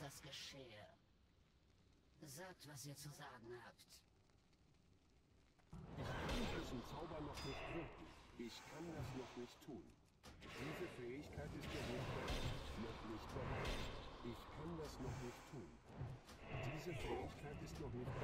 das geschehe. Sagt, was ihr zu sagen habt. Ich kann diesen Zauber noch nicht wirken. Ich kann das noch nicht tun. Diese Fähigkeit ist ja nicht. Noch nicht bereit. Ich kann das noch nicht tun. Diese Fähigkeit ist noch nicht bereit.